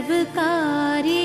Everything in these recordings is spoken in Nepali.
सर्वकारी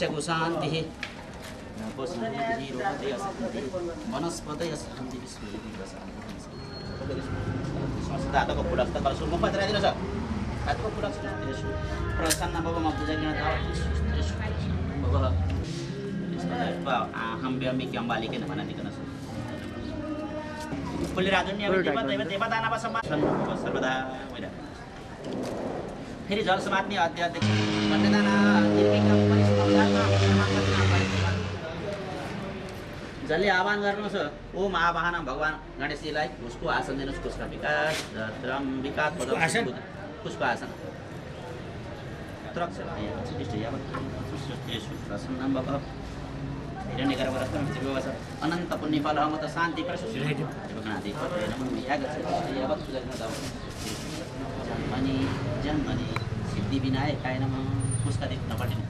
अन्तरिक्षको शान्तिः वनस्पतय शान्तिः सूर्यदेव शान्तिः संस्कृत हातको फुलस्त सुरमा पत्राइदिनु छ हातको फुलस्त त्यसु प्रसन्न भव म पूजा गर्न भव अहं व्यामिक अम्बालिकेन भनादिकन फुलिराजुन्य देवता देवता नाम सम्मान सर्वदा वैरा फेरि जल समात्ने जसले आह्वान गर्नुहोस् ओम आवाहन भगवान् गणेशजीलाई उसको आसन दिनुहोस् उसका विकास विकास? उसको आसन? अनन्त पुण्यफल अमत शान्ति प्रशुगणादि यावत् जन्मनि जन्मनि सिद्धि विनायकाय नमः पुष्करी नपठिने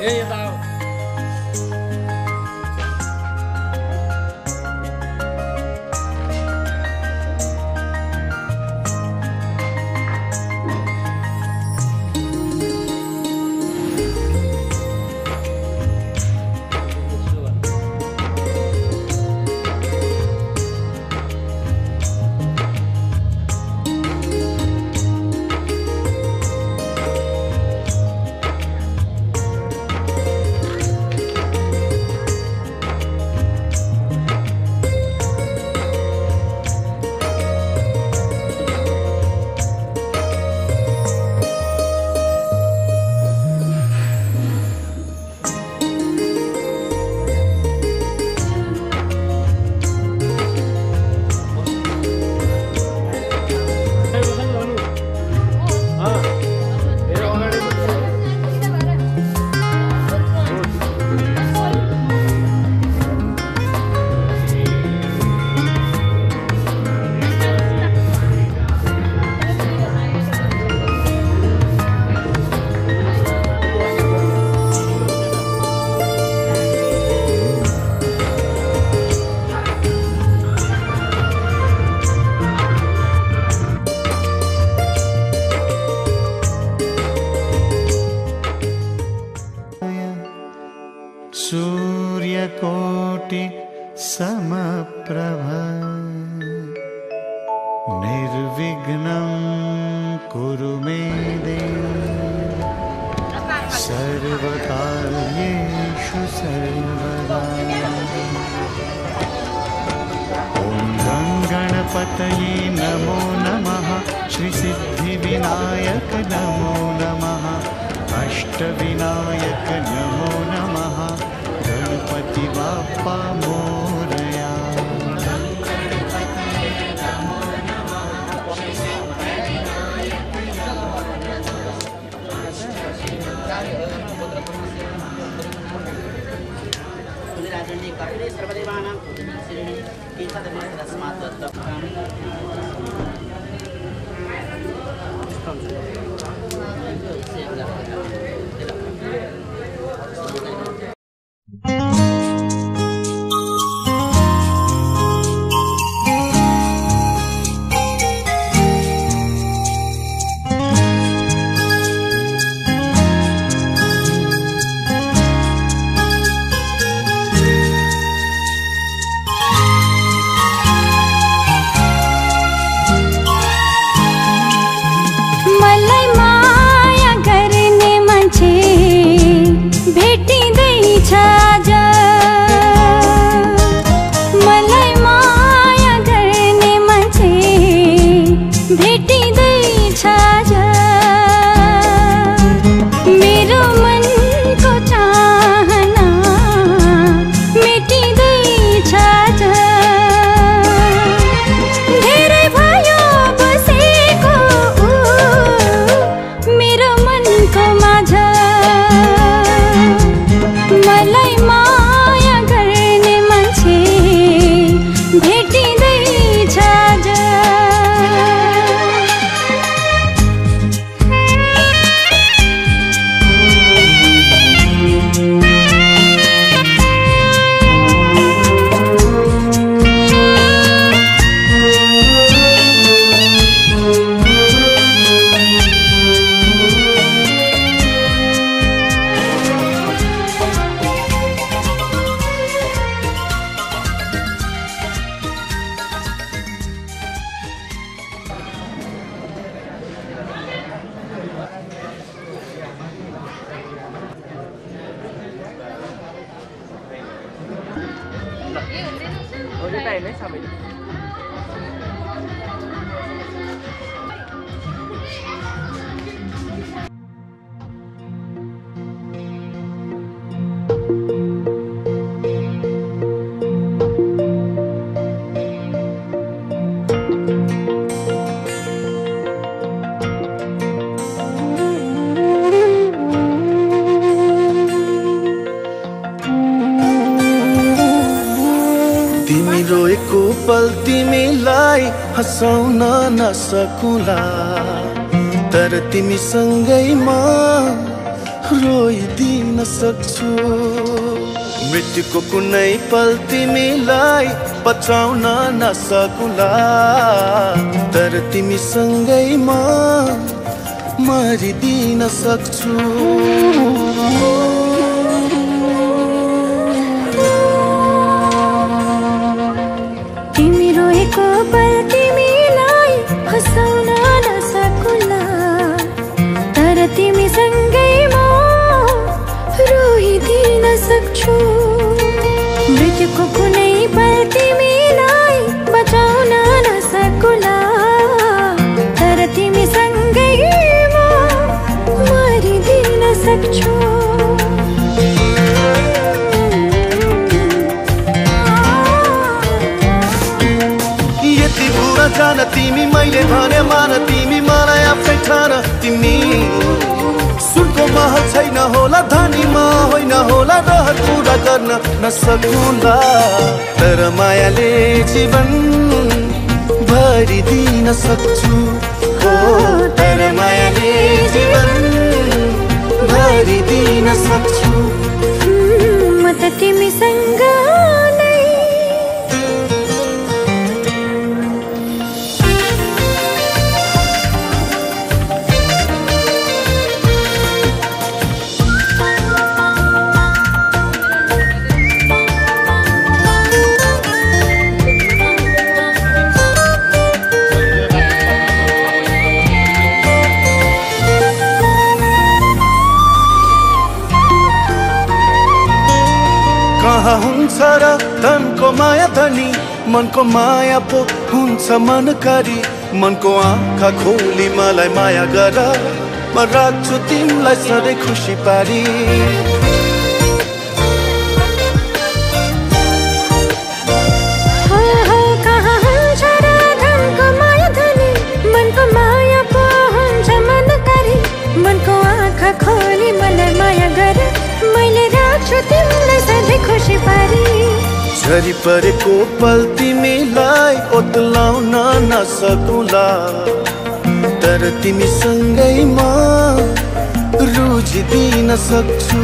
ए यता आऊ। निर्विघ्नं कुरु मे देव। सर्वकार्येषु सर्वदा। ॐ गङ्गणपतये नमो नमः। श्रीसिद्धिविनायक नमो नमः। अष्टविनायक नमो नमः। गणपति बाप्पा मोरया सर्वदेवानां तस्मात् time रोएको पल तिमीलाई हँसाउन नसकुला। तर तिमीसँगैमा रोइदिन सक्छु। मृत्युको कुनै पल तिमीलाई पचाउन नसकुला। तर तिमीसँगैमा मरिदिन सक्छु। जान तिमी मैले भने मान तिमी मलाई आफै ठान तिमी। सुनको महल छैन होला धनीमा होइन होला रहर पुरा गर्न नसकुला तर मायाले जीवन भरिदिन सक्छु। हो तर मायाले जीवन भरिदिन सक्छु। म त तिमीसँग माया पो हुन्छ मनकारी। मनको आँखा खोली मलाई माया गर। म राख्छु तिमीलाई सधैँ खुसी पारी। खोली मलाई माया गर। झरी परेको पल तिमीलाई ओतलाउन नसकुला। तर तिमीसँगैमा रुझिदिन सक्छु।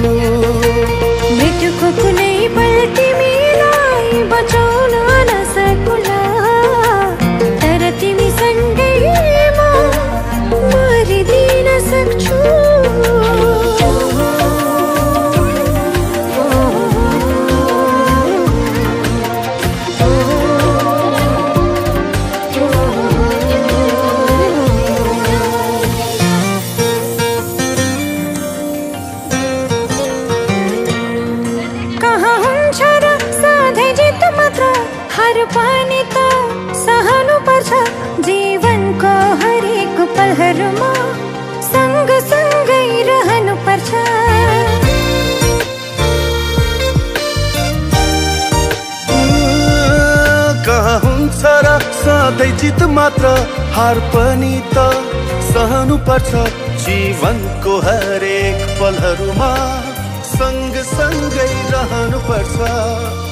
मृत्युको कुनै पल रहनु सधैँ जित मात्र हार पनि त सहनु पर्छ। जीवनको हरेक पलहरूमा सँग सँगै रहनु पर्छ।